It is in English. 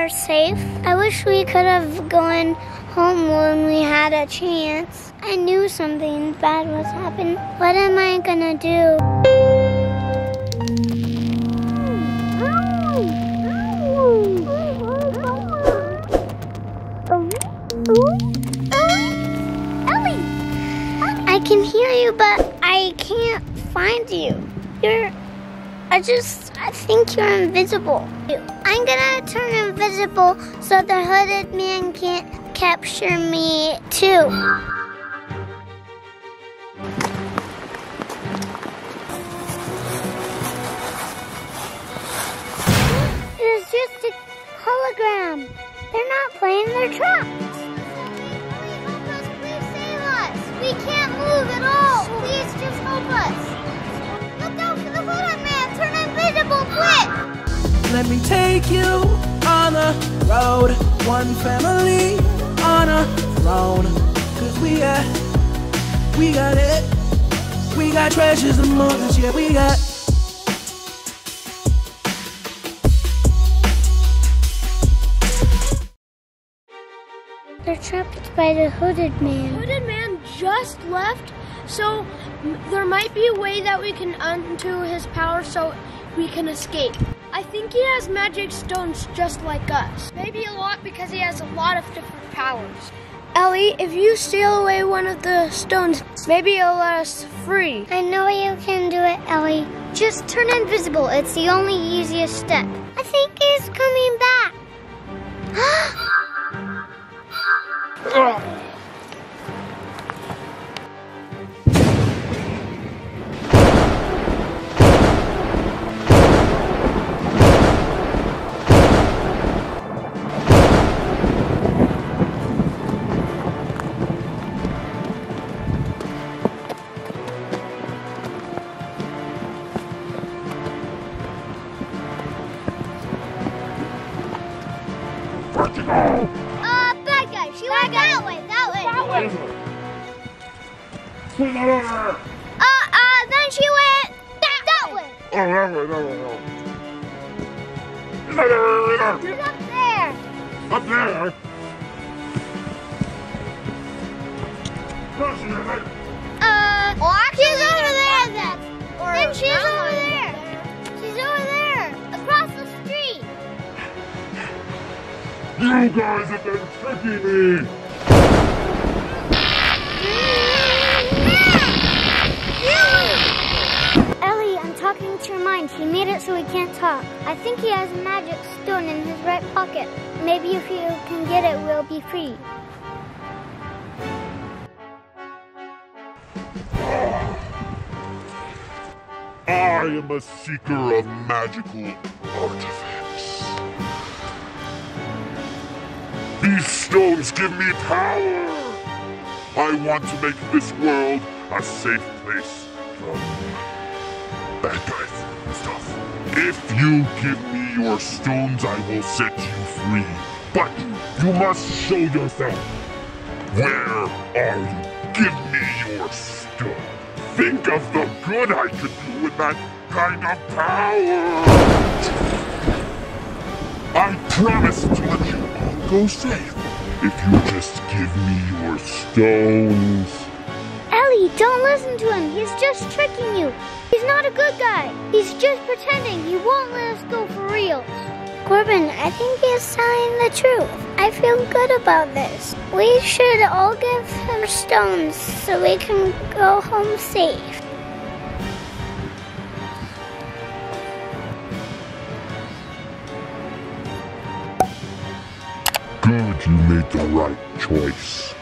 they're safe. I wish we could have gone home when we had a chance. I knew something bad was happening. What am I gonna do? I can hear you, but I can't find you. You're. I just. I think you're invisible. I'm gonna turn invisible so the hooded man can't capture me, too. It is just a hologram. They're not playing their traps. Let me take you on the road. One family on a throne. Cause we got, we got it. We got treasures and mountains, yeah, we got. They're trapped by the hooded man. The Hooded man just left, so there might be a way that we can undo his power so we can escape. I think he has magic stones just like us. Maybe a lot because he has a lot of different powers. Ellie, if you steal away one of the stones, maybe it'll let us free. I know you can do it, Ellie. Just turn invisible. It's the only easiest step. I think he's coming back. Uh, bad guy. She went that way. That way. That way. Uh, uh, then she went that, that way. Oh, that way. That She's up there. Up there. Uh, You guys have been tricking me. Ellie, I'm talking to your mind. He made it so he can't talk. I think he has a magic stone in his right pocket. Maybe if you can get it, we'll be free. I am a seeker of magical artifacts. These stones give me power. I want to make this world a safe place from bad guys and stuff. If you give me your stones, I will set you free. But you must show yourself. Where are you? Give me your stone. Think of the good I could do with that kind of power. I promise to let you go safe if you just give me your stones. Ellie, don't listen to him. He's just tricking you. He's not a good guy. He's just pretending. He won't let us go for real. Corbin, I think he's telling the truth. I feel good about this. We should all give him stones so we can go home safe. Good, you made the right choice.